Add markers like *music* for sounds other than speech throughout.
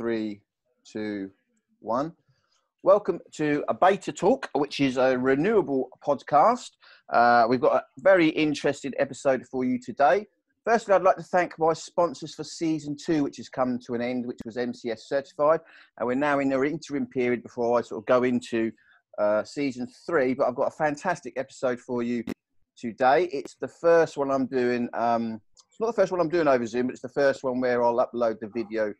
three, two, one. Welcome to a BetaTalk, which is a renewable podcast. Uh, we've got a very interesting episode for you today. Firstly, I'd like to thank my sponsors for season two, which has come to an end, which was MCS certified. And we're now in the interim period before I sort of go into uh, season three. But I've got a fantastic episode for you today. It's the first one I'm doing. Um, it's not the first one I'm doing over Zoom, but it's the first one where I'll upload the video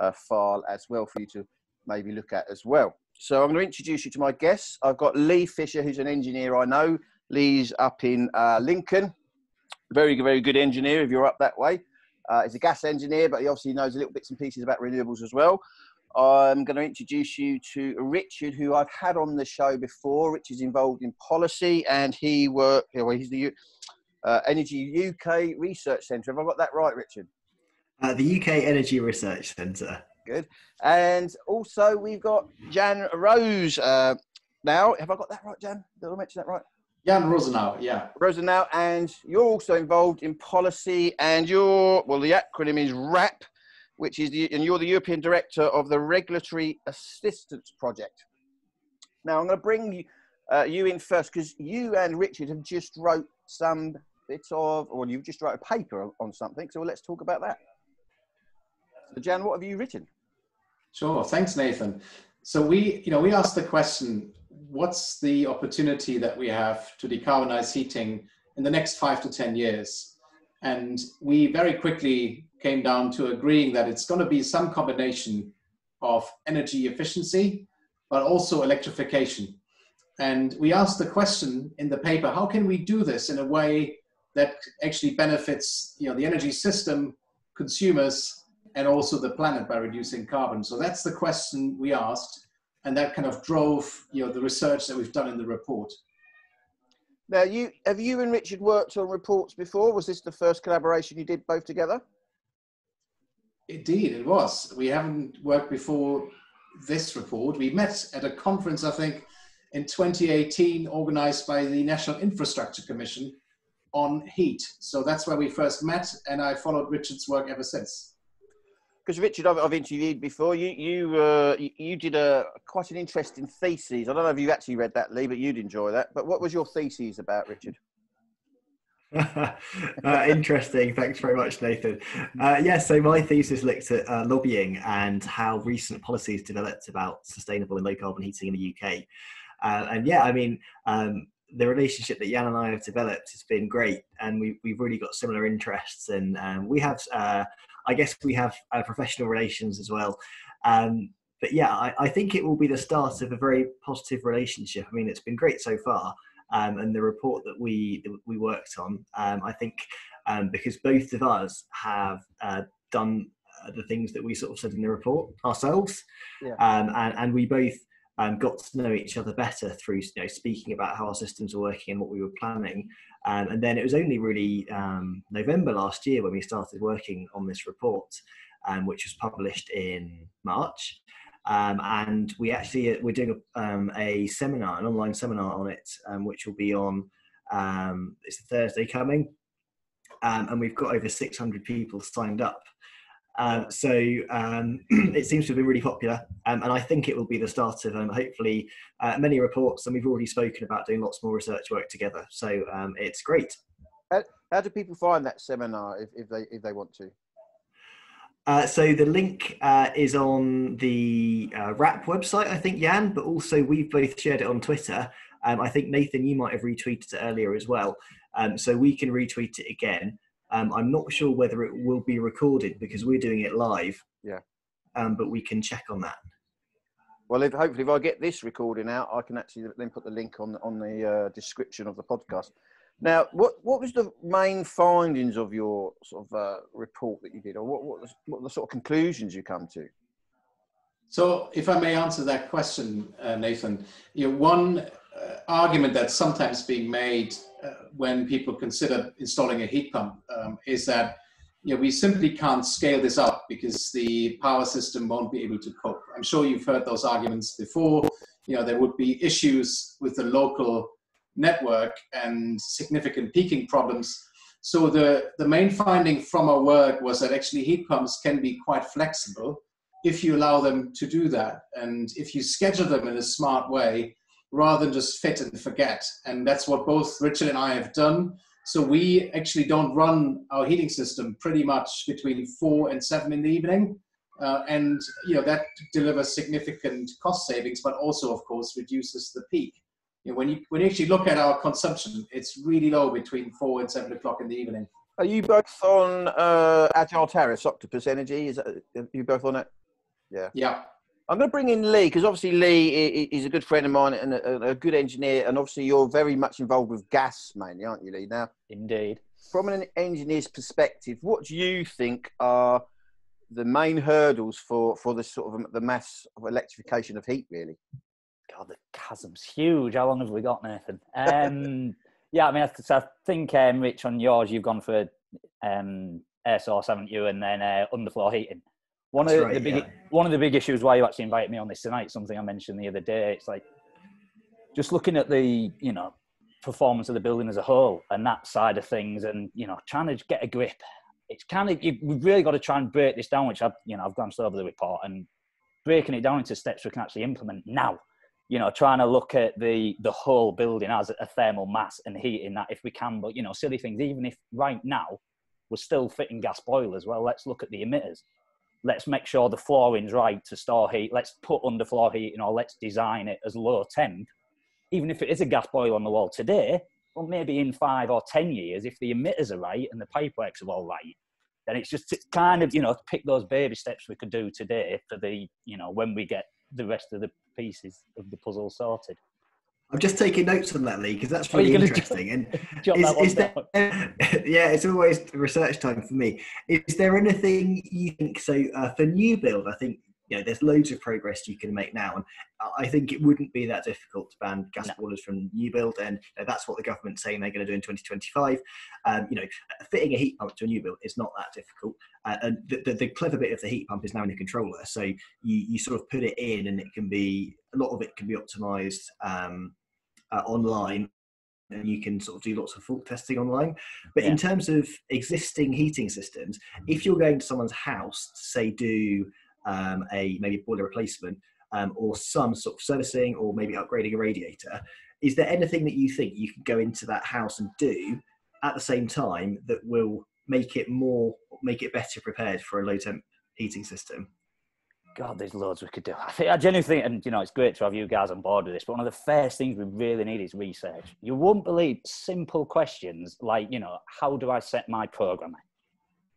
uh, file as well for you to maybe look at as well. So I'm going to introduce you to my guests. I've got Lee Fischer, who's an engineer I know. Lee's up in uh, Lincoln. Very, very good engineer if you're up that way. Uh, he's a gas engineer, but he obviously knows a little bits and pieces about renewables as well. I'm going to introduce you to Richard, who I've had on the show before. Richard's involved in policy, and he work. Well, he's the uh, Energy UK Research Centre. Have I got that right, Richard? Uh, the UK Energy Research Centre. Good. And also, we've got Jan Rose uh, now. Have I got that right, Jan? Did I mention that right? Jan Rosenow, yeah. Rosenow, and you're also involved in policy, and you're, well, the acronym is RAP, which is the, and you're the European Director of the Regulatory Assistance Project. Now, I'm going to bring you, uh, you in first because you and Richard have just wrote some bit of, or you've just wrote a paper on something. So let's talk about that. So, Jan, what have you written? Sure. Thanks, Nathan. So we, you know, we asked the question, what's the opportunity that we have to decarbonize heating in the next five to 10 years? And we very quickly came down to agreeing that it's going to be some combination of energy efficiency, but also electrification. And we asked the question in the paper, how can we do this in a way that actually benefits you know, the energy system, consumers, and also the planet by reducing carbon? So that's the question we asked. And that kind of drove you know, the research that we've done in the report. Now, you have you and Richard worked on reports before? Was this the first collaboration you did both together? Indeed, it was. We haven't worked before this report. We met at a conference, I think, in 2018, organized by the National Infrastructure Commission on heat. So that's where we first met, and I followed Richard's work ever since. Because Richard, I've, I've, interviewed before. You you uh, you did a quite an interesting thesis. I don't know if you actually read that, Lee, but you'd enjoy that. But what was your thesis about, Richard? *laughs* *laughs* uh, interesting. Thanks very much, Nathan. Uh, yeah, so my thesis looked at uh, lobbying and how recent policies developed about sustainable and low carbon heating in the UK. Uh, and yeah, I mean, um, the relationship that Jan and I have developed has been great, and we, we've really got similar interests. And um, we have, uh, I guess, we have uh, professional relations as well. Um, but yeah, I, I think it will be the start of a very positive relationship. I mean, it's been great so far um, and the report that we that we worked on. Um, I think um, because both of us have uh, done uh, the things that we sort of said in the report ourselves, yeah. Um, and, and we both um, got to know each other better through you know, speaking about how our systems are working and what we were planning. Um, and then it was only really November last year when we started working on this report, which was published in March. Um, and we actually uh, we're doing a, um, a, seminar, an online seminar on it, um, which will be on um, it's Thursday coming, um, and we've got over 600 people signed up. Uh, so um, *clears throat* it seems to have been really popular, and I think it will be the start of hopefully uh, many reports. And we've already spoken about doing lots more research work together. So it's great. How, how, do people find that seminar if, if they if they want to? Uh, so the link uh, is on the uh, RAP website, I think, Jan, but also we've both shared it on Twitter. Um, I think Nathan, you might have retweeted it earlier as well, um, so we can retweet it again. Um, I'm not sure whether it will be recorded because we're doing it live. Yeah. Um, but we can check on that. Well, if, hopefully, if I get this recording out, I can actually then put the link on on the uh, description of the podcast. Now, what, what was the main findings of your sort of uh, report that you did, or what, what, was, what were the sort of conclusions you come to? So, if I may answer that question, uh, Nathan, you know, one uh, argument that's sometimes being made uh, when people consider installing a heat pump um, is that you know, we simply can't scale this up because the power system won't be able to cope. I'm sure you've heard those arguments before. You know, there would be issues with the local network and significant peaking problems. So the, the main finding from our work was that actually heat pumps can be quite flexible if you allow them to do that and if you schedule them in a smart way rather than just fit and forget. And that's what both Richard and I have done. So we actually don't run our heating system pretty much between four and seven in the evening. Uh, and you know that delivers significant cost savings, but also, of course, reduces the peak. You know, when you when you actually look at our consumption, it's really low between four and seven o'clock in the evening. Are you both on uh, Agile Tariffs, Octopus Energy? Is that, are you both on it? Yeah. Yeah. I'm going to bring in Lee because obviously Lee is a good friend of mine and a, good engineer, and obviously you're very much involved with gas mainly, aren't you, Lee? Now, indeed. From an engineer's perspective, what do you think are the main hurdles for for the sort of the mass of electrification of heat? Really? God, the chasm's huge. How long have we got, Nathan? Um, *laughs* yeah, I mean, I, I think um, Rich on yours, you've gone for um, air source, haven't you, and then uh, underfloor heating. One That's of right, the big yeah. one of the big issues why you actually invited me on this tonight, something I mentioned the other day. It's like just looking at the you know performance of the building as a whole and that side of things, and you know trying to get a grip. It's kind of we've really got to try and break this down, which I've you know I've glanced over the report and breaking it down into steps we can actually implement now. You know, trying to look at the the whole building as a thermal mass and heating that if we can, but you know, silly things. Even if right now we're still fitting gas boilers, well, let's look at the emitters let's make sure the flooring's right to store heat. Let's put underfloor heating or let's design it as low temp. Even if it is a gas boiler on the wall today, well, maybe in five or 10 years, if the emitters are right and the pipeworks are all right, then it's just kind of, you know, pick those baby steps we could do today for the, you know, when we get the rest of the pieces of the puzzle sorted. I'm just taking notes on that, Lee, because that's really interesting. and *laughs* is, is there, *laughs* yeah, it's always research time for me. Is there anything you think? So uh, for new build, I think you know there's loads of progress you can make now, and I think it wouldn't be that difficult to ban gas no. boilers from new build, and you know, that's what the government's saying they're going to do in 2025. Um, you know, fitting a heat pump to a new build is not that difficult, uh, and the, the, the, clever bit of the heat pump is now in the controller, so you you sort of put it in, and it can be a lot of it can be optimized. Um, uh, online and you can sort of do lots of fault testing online. But yeah. in terms of existing heating systems, if you're going to someone's house to say do um, a maybe boiler replacement um, or some sort of servicing or maybe upgrading a radiator, is there anything that you think you can go into that house and do at the same time that will make it more, make it better prepared for a low temp heating system? God, there's loads we could do. I think I genuinely think, and you know, it's great to have you guys on board with this. But one of the first things we really need is research. You won't believe simple questions like, you know, how do I set my programming?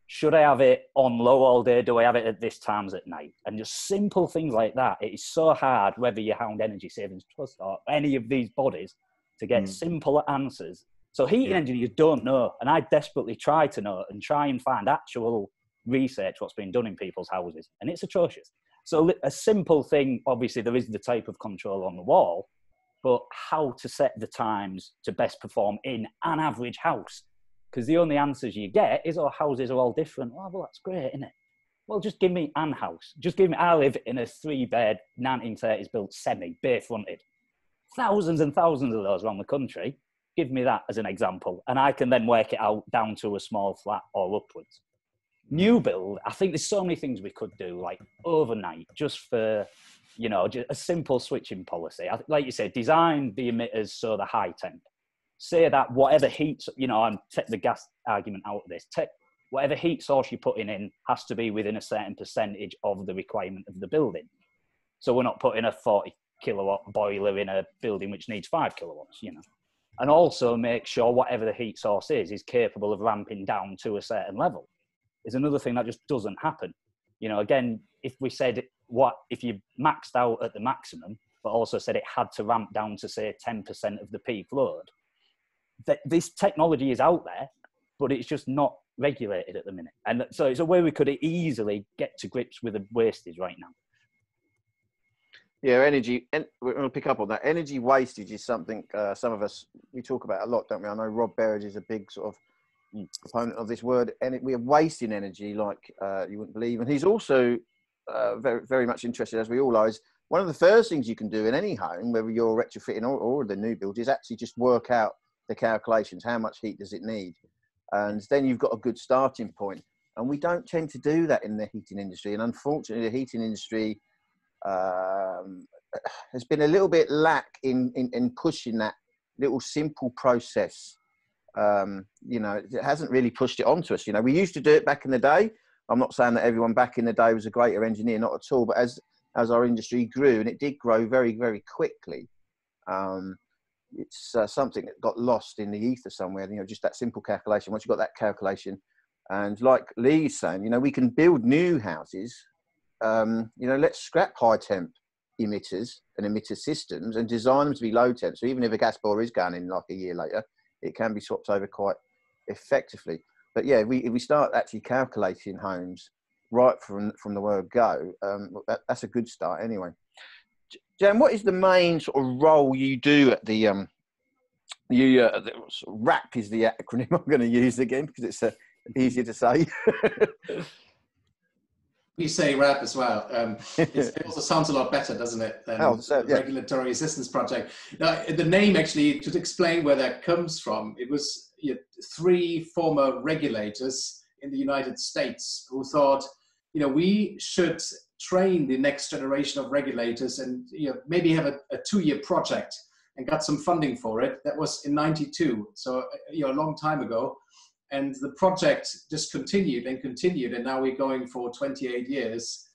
Should I have it on low all day? Do I have it at this times at night? And just simple things like that. It is so hard, whether you're hound Energy Savings Trust or any of these bodies, to get mm. simple answers. So heating yeah. engineers don't know, and I desperately try to know and try and find actual research what's been done in people's houses, and it's atrocious. So a simple thing, obviously, there is the type of control on the wall, but how to set the times to best perform in an average house. Because the only answers you get is, oh, houses are all different. Oh, well, that's great, isn't it? Well, just give me an house. Just give me, I live in a three bed, 1930s built semi, bay fronted. Thousands and thousands of those around the country. Give me that as an example. And I can then work it out down to a small flat or upwards new build, I think there's so many things we could do, like overnight, just for you know, just a simple switching policy. Like you said, design the emitters so the high temp. Say that whatever heat, you know, and take the gas argument out of this. Take whatever heat source you're putting in has to be within a certain percentage of the requirement of the building. So we're not putting a 40 kilowatt boiler in a building which needs five kilowatts, you know. And also make sure whatever the heat source is is capable of ramping down to a certain level is another thing that just doesn't happen. You know, again, if we said what if you maxed out at the maximum, but also said it had to ramp down to say 10% of the peak load, that this technology is out there, but it's just not regulated at the minute. And so it's a way we could easily get to grips with the wastage right now. Yeah, energy, and we're going to pick up on that. Energy wastage is something uh, some of us we talk about a lot, don't we? I know Rob Berridge is a big sort of proponent of this word, and we are wasting energy like uh, you wouldn't believe. And he's also uh, very, very much interested, as we all are, is one of the first things you can do in any home, whether you're retrofitting or, or the new build, is actually just work out the calculations. How much heat does it need? And then you've got a good starting point. and we don't tend to do that in the heating industry. And unfortunately, the heating industry um, has been a little bit lack in, in, in pushing that little simple process. Um, you know, it hasn't really pushed it onto us. You know, we used to do it back in the day. I'm not saying that everyone back in the day was a greater engineer, not at all. But as as our industry grew, and it did grow very, very quickly, um, it's uh, something that got lost in the ether somewhere. You know, just that simple calculation. Once you've got that calculation, and like Lee's saying, you know, we can build new houses. Um, you know, let's scrap high temp emitters and emitter systems and design them to be low temp. So even if a gas boiler is going in like a year later, it can be swapped over quite effectively. But yeah, we, if we start actually calculating homes right from from the word go, um, that, that's a good start anyway. Jan, what is the main sort of role you do at the um, you uh, the, RAP is the acronym *laughs* I'm going to use again because it's uh, easier to say. *laughs* we say RAP as well. Um, it *laughs* also sounds a lot better, doesn't it, than oh, so, yeah. Regulatory Assistance Project. Now, the name actually, to explain where that comes from, it was you know, three former regulators in the United States who thought, you know, we should train the next generation of regulators and you know, maybe have a, a two-year project and got some funding for it. That was in 92, so you know, a long time ago and the project just continued and continued and now we're going for 28 years.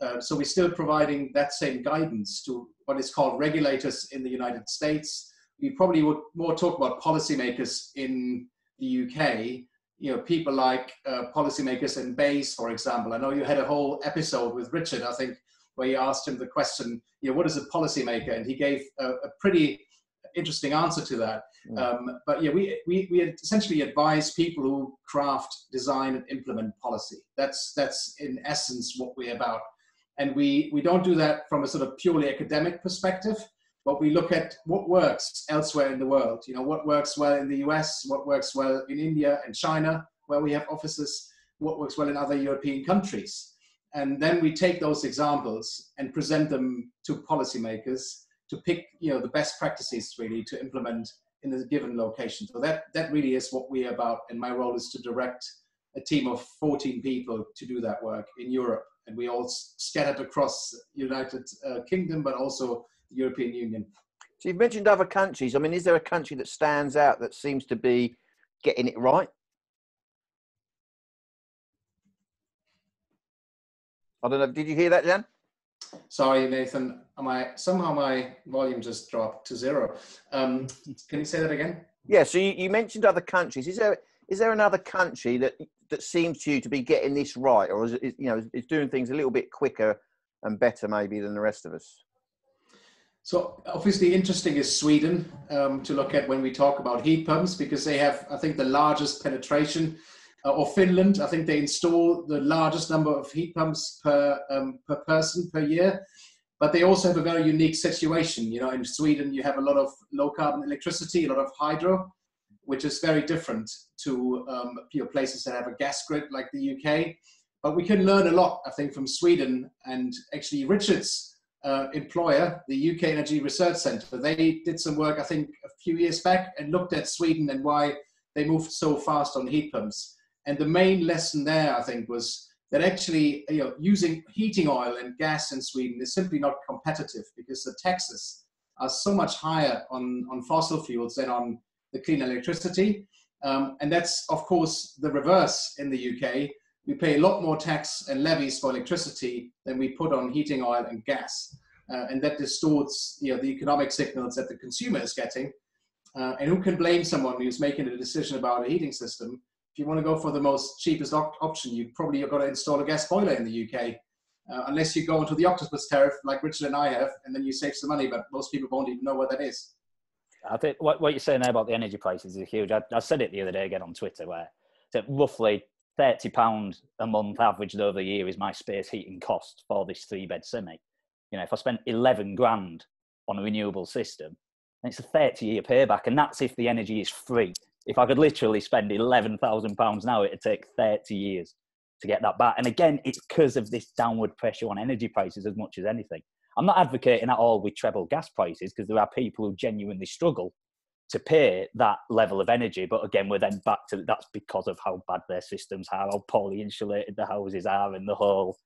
Uh, so we're still providing that same guidance to what is called regulators in the united states. We probably would more talk about policymakers in the uk you know people like uh, policymakers in BEIS for example. I know you had a whole episode with richard i think where you asked him the question you know what is a policymaker? And he gave a, a pretty interesting answer to that Mm. Um, but yeah, we, we, we essentially advise people who craft, design, and implement policy. That's, that's in essence what we're about. And we, we don't do that from a sort of purely academic perspective, but we look at what works elsewhere in the world. You know, what works well in the US, what works well in India and China, where we have offices, what works well in other European countries. And then we take those examples and present them to policymakers to pick, you know, the best practices really to implement in a given location. So that, that really is what we're about. And my role is to direct a team of 14 people to do that work in Europe. And we all scattered across United uh, Kingdom, but also the European Union. So you've mentioned other countries. I mean, is there a country that stands out that seems to be getting it right? I don't know. Did you hear that, Jan? Sorry, Nathan. My somehow my volume just dropped to zero. Um, can you say that again? Yeah. So you, you mentioned other countries. Is there is there another country that that seems to you to be getting this right, or is it you know is doing things a little bit quicker and better maybe than the rest of us? So obviously interesting is Sweden um, to look at when we talk about heat pumps because they have, I think, the largest penetration uh, or Finland. I think they install the largest number of heat pumps per um, per person per year. But they also have a very unique situation. You know, in Sweden, you have a lot of low carbon electricity, a lot of hydro, which is very different to um, places that have a gas grid like the UK. But we can learn a lot, I think, from Sweden and actually Richard's uh, employer, the UK Energy Research Centre. They did some work, I think, a few years back and looked at Sweden and why they moved so fast on heat pumps. And the main lesson there, I think, was that actually you know, using heating oil and gas in Sweden is simply not competitive because the taxes are so much higher on, on fossil fuels than on the clean electricity. Um, and that's, of course, the reverse in the UK. We pay a lot more tax and levies for electricity than we put on heating oil and gas. Uh, and that distorts you know, the economic signals that the consumer is getting. Uh, and who can blame someone who's making a decision about a heating system if you want to go for the most cheapest op- option, you probably have got to install a gas boiler in the UK. Uh, unless you go into the octopus tariff like Richard and I have, and then you save some money, but most people won't even know what that is. I think what, what you're saying there about the energy prices is huge. I, I said it the other day again on Twitter, where roughly thirty pound a month averaged over the year is my space heating cost for this three bed semi. You know, if I spent eleven grand on a renewable system, it's a thirty year payback, and that's if the energy is free if I could literally spend eleven thousand pounds now, it'd take thirty years to get that back. And again, it's because of this downward pressure on energy prices as much as anything. I'm not advocating at all we treble gas prices because there are people who genuinely struggle to pay that level of energy. But again, we're then back to that's because of how bad their systems are, how poorly insulated the houses are, and the whole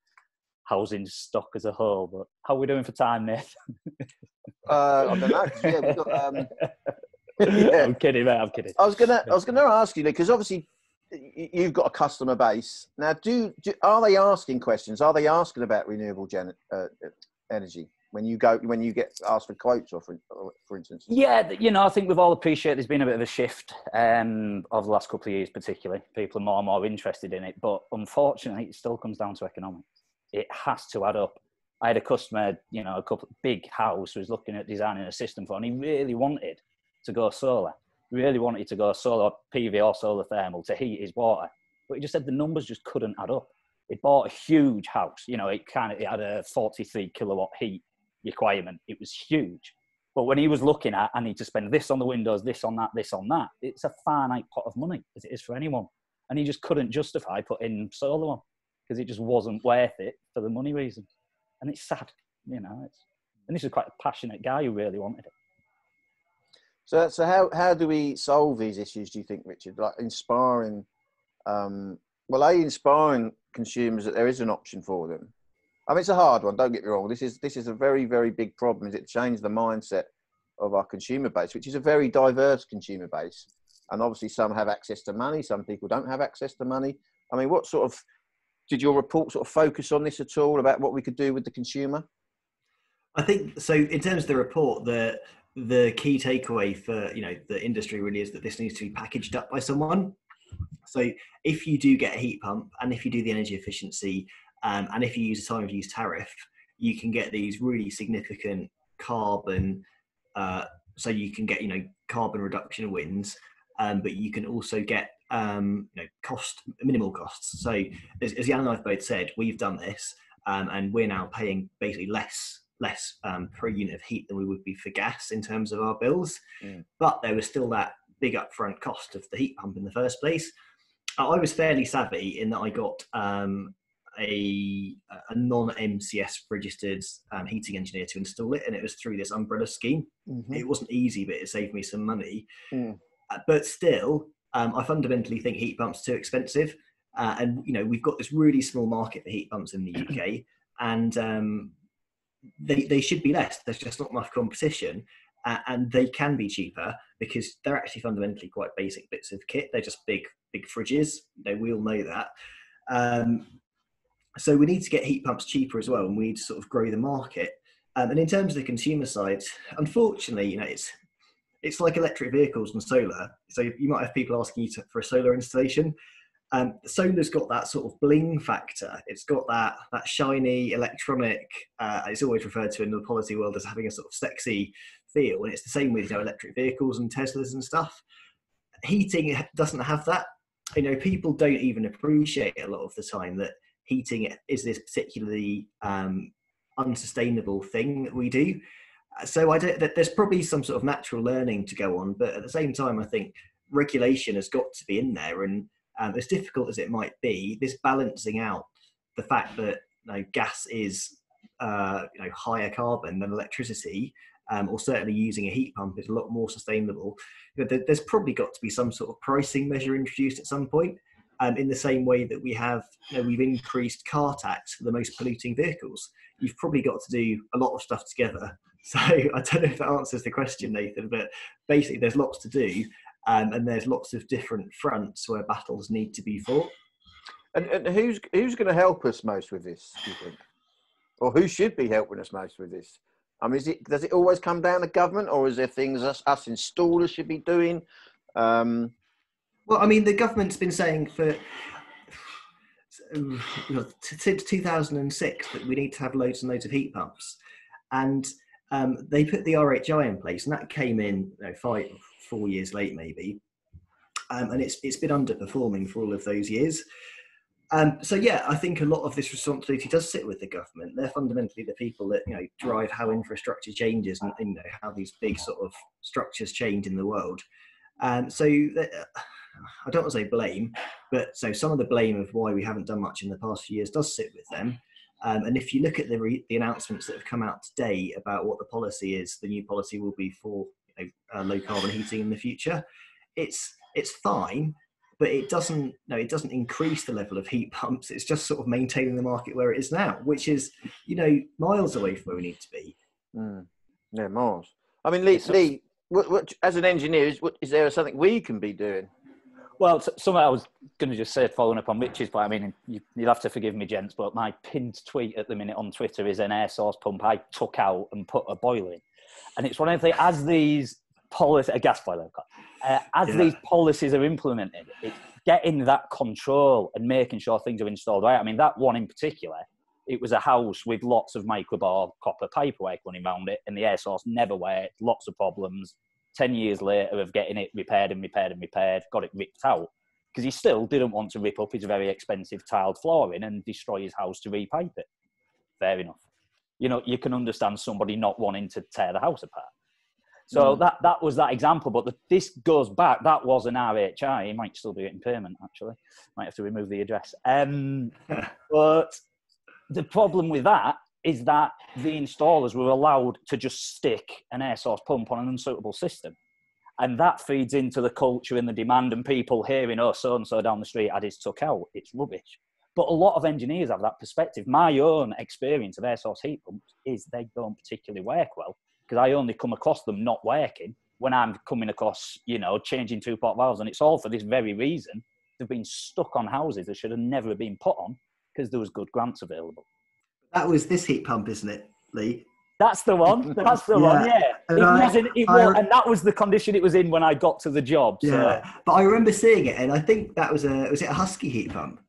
housing stock as a whole. But how are we doing for time, Nick? Uh, I don't know. Yeah, we've got, um, *laughs* yeah. I'm kidding, mate. I'm kidding. I was gonna, I was gonna ask you because obviously you've got a customer base now. Do, do, are they asking questions? Are they asking about renewable gen, uh, energy when you go when you get asked for quotes or for, for instance? Yeah, you know, I think we've all appreciated there's been a bit of a shift um, over the last couple of years, particularly. People are more and more interested in it, but unfortunately, it still comes down to economics. It has to add up. I had a customer, you know, a couple big house was looking at designing a system for, and he really wanted to go solar. Really wanted to go solar PV or solar thermal to heat his water, but he just said the numbers just couldn't add up. He bought a huge house. You know, it kind of it had a 43 kilowatt heat requirement. It was huge. But when he was looking at, I need to spend this on the windows, this on that, this on that, it's a finite pot of money as it is for anyone. And he just couldn't justify putting solar on because it just wasn't worth it for the money reason. And it's sad, you know. It's, and this is quite a passionate guy who really wanted it. So, so how, how do we solve these issues, do you think, Richard? Like inspiring, um, well, A, inspiring consumers that there is an option for them. I mean, it's a hard one, don't get me wrong. This is, this is a very, very big problem. Is it changed the mindset of our consumer base, which is a very diverse consumer base. And obviously, some have access to money, some people don't have access to money. I mean, what sort of did your report sort of focus on this at all about what we could do with the consumer? I think so. In terms of the report, the the key takeaway for you know the industry really is that this needs to be packaged up by someone. So if you do get a heat pump, and if you do the energy efficiency, um, and if you use a time of use tariff, you can get these really significant carbon. Uh, so you can get you know carbon reduction wins, um, but you can also get um, you know, cost minimal costs. So as, as Jan and I've both said, we've done this, um, and we're now paying basically less less um, per unit of heat than we would be for gas in terms of our bills. Mm. But there was still that big upfront cost of the heat pump in the first place. I was fairly savvy in that I got um, a, a non MCS registered um, heating engineer to install it, and it was through this umbrella scheme. Mm-hmm. It wasn't easy, but it saved me some money. Mm. Uh, but still, um, I fundamentally think heat pumps are too expensive, uh, and you know we've got this really small market for heat pumps in the UK, and um, they they should be less. There's just not enough competition, uh, and they can be cheaper because they're actually fundamentally quite basic bits of kit. They're just big big fridges. Know, we all know that. Um, so we need to get heat pumps cheaper as well, and we need to sort of grow the market. Um, and in terms of the consumer side, unfortunately, you know, it's it's like electric vehicles and solar. So you might have people asking you to, for a solar installation. Um, solar's got that sort of bling factor. It's got that that shiny electronic. Uh, it's always referred to in the policy world as having a sort of sexy feel, and it's the same with you know electric vehicles and Teslas and stuff. Heating doesn't have that. You know, people don't even appreciate a lot of the time that heating is this particularly um, unsustainable thing that we do so I don't, there's probably some sort of natural learning to go on, but at the same time, I think regulation has got to be in there. And um, as difficult as it might be, this balancing out the fact that you know, gas is uh, you know higher carbon than electricity, um, or certainly using a heat pump is a lot more sustainable. You know, there's probably got to be some sort of pricing measure introduced at some point. Um, in the same way that we have, you know, we've increased car tax for the most polluting vehicles. You've probably got to do a lot of stuff together *laughs* so I don't know if that answers the question, Nathan, but basically there's lots to do um, and there's lots of different fronts where battles need to be fought. And, and who's who's going to help us most with this? Do you think, or who should be helping us most with this? I mean, it, does it always come down to government, or is there things us, us installers should be doing? Um, well, I mean, the government's been saying for since 2006 that we need to have loads and loads of heat pumps, and um, they put the RHI in place, and that came in you know, five, four years late, maybe. Um, and it's it's been underperforming for all of those years. Um, so yeah, I think a lot of this responsibility does sit with the government. They're fundamentally the people that you know drive how infrastructure changes and you know how these big sort of structures change in the world. Um, so uh, I don't want to say blame, but so some of the blame of why we haven't done much in the past few years does sit with them. Um, and if you look at the, re- the announcements that have come out today about what the policy is, the new policy will be for uh, low carbon heating in the future. It's it's fine, but it doesn't no it doesn't increase the level of heat *laughs* pumps. It's just sort of maintaining the market where it is now, which is you know miles away from where we need to be. Mm. Yeah, miles. I mean, Lee, Lee what, what, as an engineer, is, what, is there something we can be doing? Well, something I was going to just say, following up on Rich's point, I mean, you, will have to forgive me, gents, but my pinned tweet at the minute on Twitter is an air source pump I took out and put a boiler in. And it's one of the as these policies, a gas boiler, uh, as yeah. these policies are implemented, it's getting that control and making sure things are installed right. I mean, that one in particular, it was a house with lots of microbore copper pipework running around it, and the air source never worked, lots of problems. 10 years later of getting it repaired and repaired and repaired, got it ripped out because he still didn't want to rip up his very expensive tiled flooring and destroy his house to repipe it. Fair enough. You know, you can understand somebody not wanting to tear the house apart. So mm. that that was that example. But the, this goes back. That was an RHI. He might still be getting payment. Actually, might have to remove the address. Um, *laughs* but the problem with that is that the installers were allowed to just stick an air source pump on an unsuitable system. And that feeds into the culture and the demand and people hearing, oh, so and so down the street had his took out. It's rubbish. But a lot of engineers have that perspective. My own experience of air source heat pumps is they don't particularly work well because I only come across them not working when I'm coming across, you know, changing two port valves. And it's all for this very reason. They've been stuck on houses that should have never been put on because there was good grants available. That was this heat pump, isn't it, Lee? That's the one. *laughs* That's the yeah. one. Yeah. And, it I, was in, it I, was, and that was the condition it was in when I got to the job. So. Yeah. But I remember seeing it, and I think that was a was it a Husky heat pump?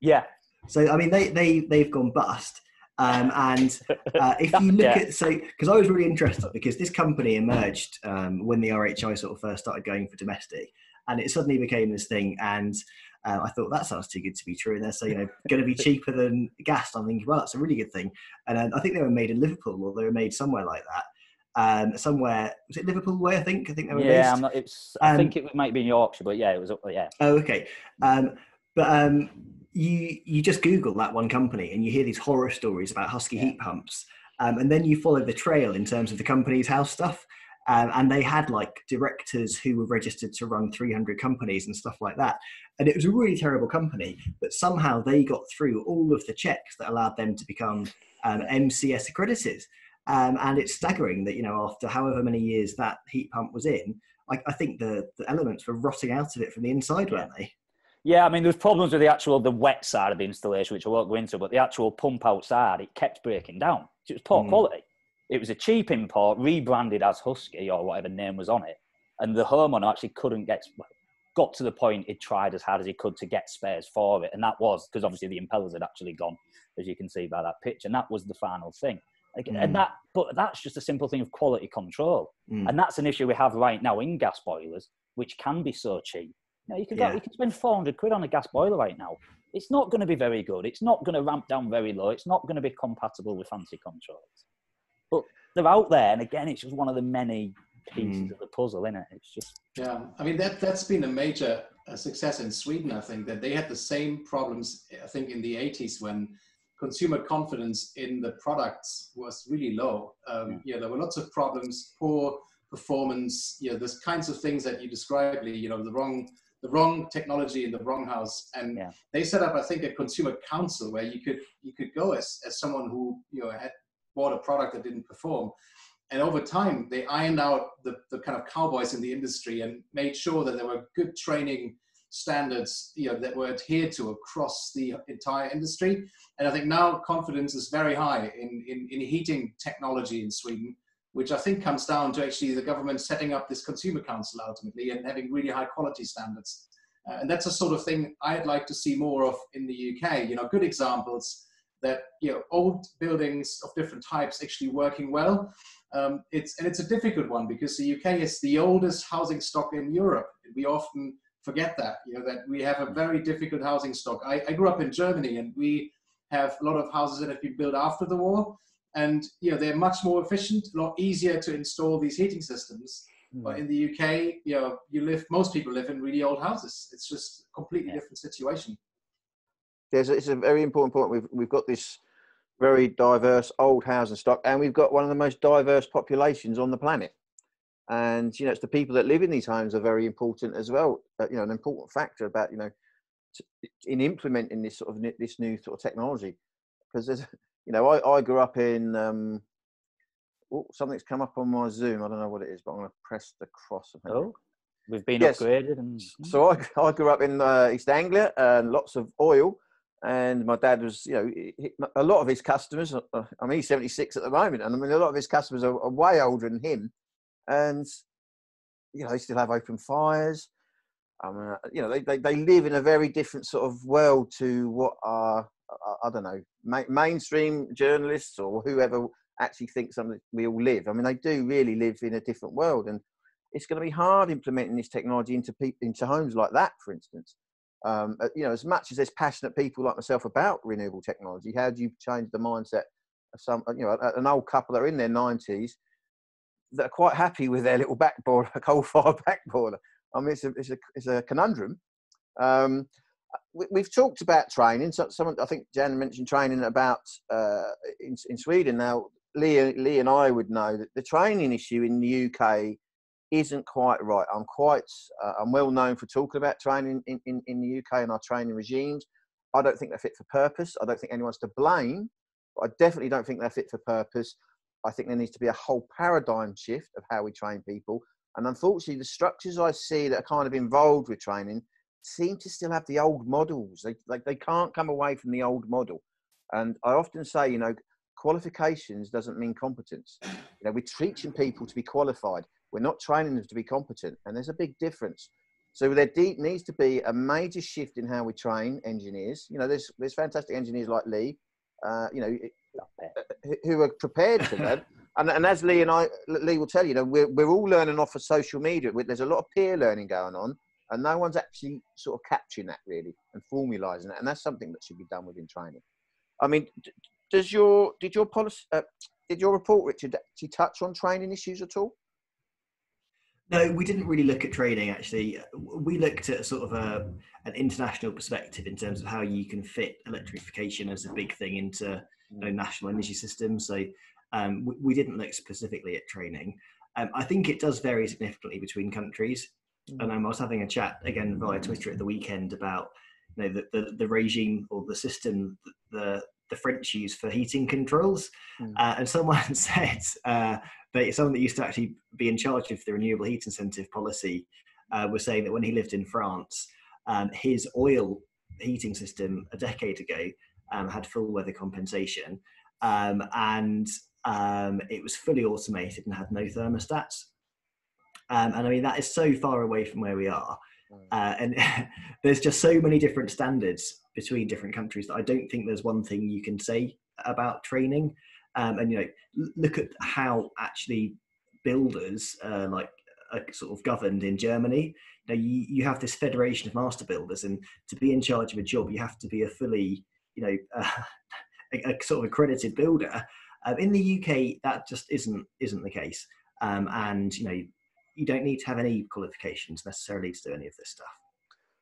Yeah. So I mean, they they they've gone bust. Um, and uh, if you look *laughs* yeah. at so because I was really interested because this company emerged um, when the RHI sort of first started going for domestic, and it suddenly became this thing and uh, I thought that sounds too good to be true. And they're saying, you know, going to be cheaper than gas. I'm thinking, well, that's a really good thing. And uh, I think they were made in Liverpool or they were made somewhere like that. Um, somewhere was it Liverpool way? I think I think they were. Yeah, I'm not, it's. I um, think it might be in Yorkshire, but yeah, it was. Yeah. Oh, okay. Um, but um, you you just Google that one company and you hear these horror stories about Husky yeah. heat pumps, um, and then you follow the trail in terms of the company's house stuff. Um, and they had like directors who were registered to run 300 companies and stuff like that. And it was a really terrible company, but somehow they got through all of the checks that allowed them to become um, MCS accredited. Um, and it's staggering that, you know, after however many years that heat pump was in, I, I think the, the elements were rotting out of it from the inside, weren't they? Yeah, I mean, there was problems with the actual the wet side of the installation, which I won't go into, but the actual pump outside, it kept breaking down. It was poor mm. quality. It was a cheap import, rebranded as Husky or whatever name was on it, and the homeowner actually couldn't get got to the point he tried as hard as he could to get spares for it, and that was because obviously the impellers had actually gone, as you can see by that picture, and that was the final thing. mm. And that, but that's just a simple thing of quality control, mm. and that's an issue we have right now in gas boilers, which can be so cheap. You, know, you can yeah. you can spend four hundred quid on a gas boiler right now. It's not going to be very good. It's not going to ramp down very low. It's not going to be compatible with fancy controls but they're out there. And again, it's just one of the many pieces mm. of the puzzle, isn't it? It's just yeah. I mean that that's been a major uh, success in Sweden. I think that they had the same problems. I think in the 80s when consumer confidence in the products was really low. Um, yeah. yeah, there were lots of problems, poor performance. You know, there's kinds of things that you described. You know, the wrong the wrong technology in the wrong house and yeah. they set up i think a consumer council where you could you could go as, as someone who you know had bought a product that didn't perform. And over time, they ironed out the, the kind of cowboys in the industry and made sure that there were good training standards you know, that were adhered to across the entire industry. And I think now confidence is very high in, in, in heating technology in Sweden, which I think comes down to actually the government setting up this consumer council ultimately and having really high quality standards. Uh, and that's a sort of thing I'd like to see more of in the UK. You know, good examples that you know old buildings of different types actually working well. Um, it's and it's a difficult one because the UK is the oldest housing stock in Europe. We often forget that you know that we have a very difficult housing stock. I, I grew up in Germany and we have a lot of houses that have been built after the war, and you know they're much more efficient, a lot easier to install these heating systems. Mm. But in the UK, you know, you live. Most people live in really old houses. It's just a completely yeah. different situation. There's it's a very important point. We've we've got this very diverse old housing stock, and we've got one of the most diverse populations on the planet. and you know it's the people that live in these homes are very important as well. Uh, you know, an important factor about you know in implementing this sort of this new sort of technology because there's you know I, I grew up in um, oh, something's come up on my Zoom. I don't know what it is, but I'm going to press the cross. Oh, we've been yes. upgraded. And... So I, I grew up in uh, East Anglia and lots of oil. And my dad was, you know, he, a lot of his customers. Uh, I mean, he's 76 at the moment, and I mean, a lot of his customers are, are way older than him, and you know, they still have open fires. I mean, you know, they, they, they live in a very different sort of world to what are I don't know ma- mainstream journalists or whoever actually thinks something we all live. I mean, they do really live in a different world, and it's going to be hard implementing this technology into people into homes like that, for instance. Um, uh, you know, as much as there's passionate people like myself about renewable technology, how do you change the mindset of some, you know, an old couple that are in their 90s that are quite happy with their little back boiler, *laughs* a coal-fired back boiler? I mean, it's a, it's a, it's a conundrum. Um, we, have talked about training. So, someone, I think Jan mentioned training about uh, in, in Sweden. Now, Lee, Lee and I would know that the training issue in the UK isn't quite right. I'm quite, uh, I'm well known for talking about training in, in, in the UK and our training regimes. I don't think they're fit for purpose. I don't think anyone's to blame, but I definitely don't think they're fit for purpose. I think there needs to be a whole paradigm shift of how we train people. And unfortunately, the structures I see that are kind of involved with training seem to still have the old models. They, like they can't come away from the old model. And I often say, you know, qualifications doesn't mean competence. You know, we're teaching people to be qualified. We're not training them to be competent, and there's a big difference. So there needs to be a major shift in how we train engineers. You know, there's there's fantastic engineers like Lee, uh, you know, who are prepared for that. *laughs* And, and as Lee and I, Lee will tell you, you know, we're, we're all learning off of social media. There's a lot of peer learning going on, and no one's actually sort of capturing that really and formalising it. And that's something that should be done within training. I mean, does your did your policy uh, did your report, Richard, actually touch on training issues at all? No, we didn't really look at training. Actually, we looked at sort of a, an international perspective in terms of how you can fit electrification as a big thing into you know, national energy systems. So um, we, we, didn't look specifically at training. Um, I think it does vary significantly between countries. Mm. And I was having a chat again via Twitter at the weekend about you know the, the, the regime or the system the the French use for heating controls. Mm. Uh, and someone *laughs* said uh, that someone that used to actually be in charge of the renewable heat incentive policy uh, was saying that when he lived in France, um, his oil heating system a decade ago um, had full weather compensation um, and um, it was fully automated and had no thermostats. Um, and I mean, that is so far away from where we are. Mm. Uh, and *laughs* there's just so many different standards between different countries that I don't think there's one thing you can say about training. Um, and you know, look at how actually builders uh, like are sort of governed in Germany. You, know, you, you have this federation of master builders, and to be in charge of a job, you have to be a fully, you know, uh, *laughs* a, a, sort of accredited builder. Um, in the UK, that just isn't isn't the case. Um, and you know, you don't need to have any qualifications necessarily to do any of this stuff.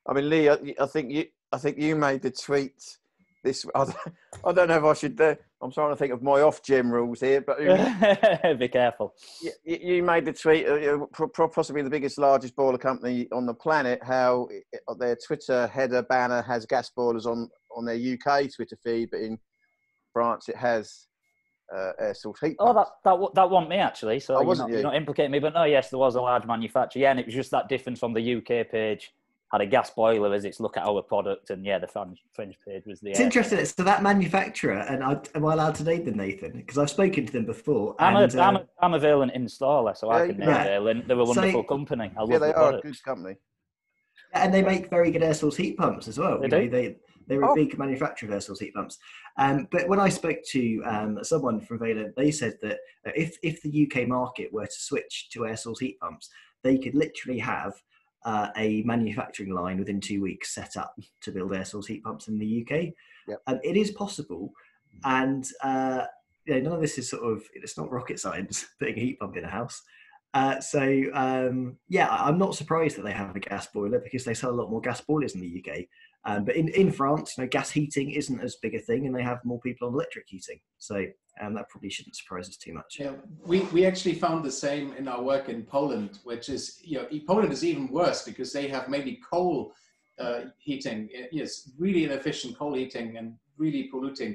I mean, Lee, I, I think you, I think you made the tweet. This, I don't, I don't know if I should. Uh, I'm trying to think of my off gym rules here, but *laughs* be careful. You, you made the tweet. Uh, possibly the biggest, largest boiler company on the planet. How uh, their Twitter header banner has gas boilers on on their UK Twitter feed, but in France it has uh, air source heat. Oh, that that that wasn't me actually. So oh, you're, not, you? you're not implicating me, but no, yes, there was a large manufacturer. Yeah, and it was just that difference from the UK page had a gas boiler as it's look at our product, and yeah, the French, French page was the. It's air. interesting. So that manufacturer, and I, am I allowed to name them, Nathan? Because I've spoken to them before. I'm, and, a, uh, I'm, a, I'm a Vaillant installer, so yeah, I can name yeah. Vaillant. They're a wonderful so, company. I love yeah, they the are a good company. And they make very good air source heat pumps as well. They do. Know, they, they're a oh. big manufacturer of air source heat pumps. Um, but when I spoke to um, someone from Vaillant, they said that if, if the UK market were to switch to air source heat pumps, they could literally have uh, a manufacturing line within two weeks set up to build air source heat pumps in the UK. Yep. Um, it is possible, and uh, you know, none of this is sort of it's not rocket science *laughs* putting a heat pump in a house. Uh, so um, yeah, I'm not surprised that they have a gas boiler because they sell a lot more gas boilers in the UK. Um, but in, in France, you know, gas heating isn't as big a thing, and they have more people on electric heating. So um, that probably shouldn't surprise us too much. Yeah, we, we actually found the same in our work in Poland, which is, you know, Poland is even worse because they have mainly coal uh, heating. Yes, really inefficient coal heating and really polluting,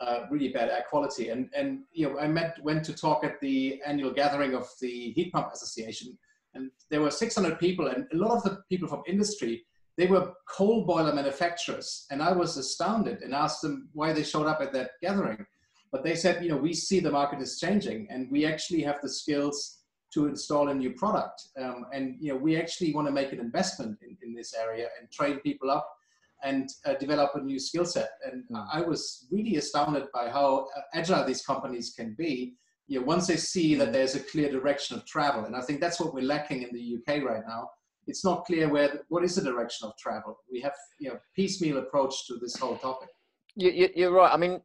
uh, really bad air quality. And, and, you know, I met, went to talk at the annual gathering of the Heat Pump Association, and there were 600 people, and a lot of the people from industry they were coal boiler manufacturers. And I was astounded and asked them why they showed up at that gathering. But they said, you know, we see the market is changing and we actually have the skills to install a new product. Um, and, you know, we actually want to make an investment in, in this area and train people up and uh, develop a new skill set. And mm. I was really astounded by how uh, agile these companies can be. You know, once they see that there's a clear direction of travel, and I think that's what we're lacking in the UK right now it's not clear where what is the direction of travel. We have you know piecemeal approach to this whole topic. You, you, are right. I mean,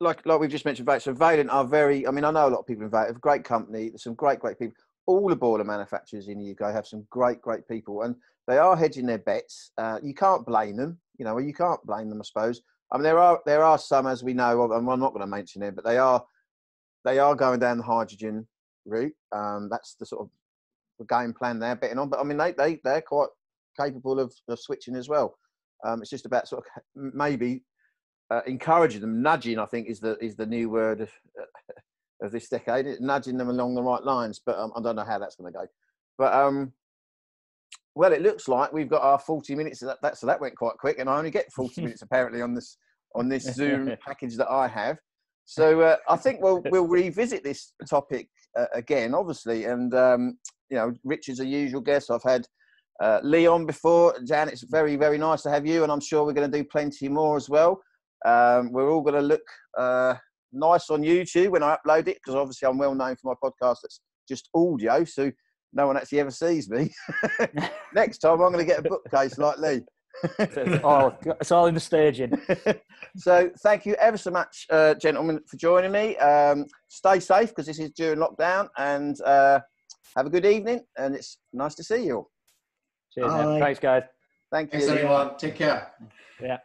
like like we've just mentioned, so Vaillant are very. I mean, I know a lot of people in Vaillant. A great company. There's some great great people. All the boiler manufacturers in the UK have some great great people, and they are hedging their bets. Uh, you can't blame them. You know, you can't blame them. I suppose. I mean, there are there are some, as we know, and I'm not going to mention it, but they are they are going down the hydrogen route. Um, that's the sort of the game plan they're betting on. But I mean, they they they're quite capable of, of switching as well. Um, it's just about sort of maybe uh, encouraging them, nudging. I think is the is the new word of, *laughs* of this decade, nudging them along the right lines. But um, I don't know how that's going to go. But um, well, it looks like we've got our 40 minutes. That, that so that went quite quick, and I only get 40 *laughs* minutes apparently on this on this Zoom *laughs* package that I have. So uh, I think we'll we'll revisit this topic uh, again, obviously, and um, you know, Richard's a usual guest. I've had uh, Leon before. Jan, it's very, very nice to have you, and I'm sure we're going to do plenty more as well. Um, we're all going to look uh, nice on YouTube when I upload it, because obviously I'm well known for my podcast that's just audio, so no one actually ever sees me. *laughs* Next time, I'm going to get a bookcase like Lee. oh, it's all in the staging. *laughs* so, thank you ever so much, uh, gentlemen, for joining me. Um, stay safe because this is during lockdown, and uh, have a good evening, and it's nice to see you all. Cheers, Thanks, guys. Thank you. Thanks, everyone. Take care. Yeah.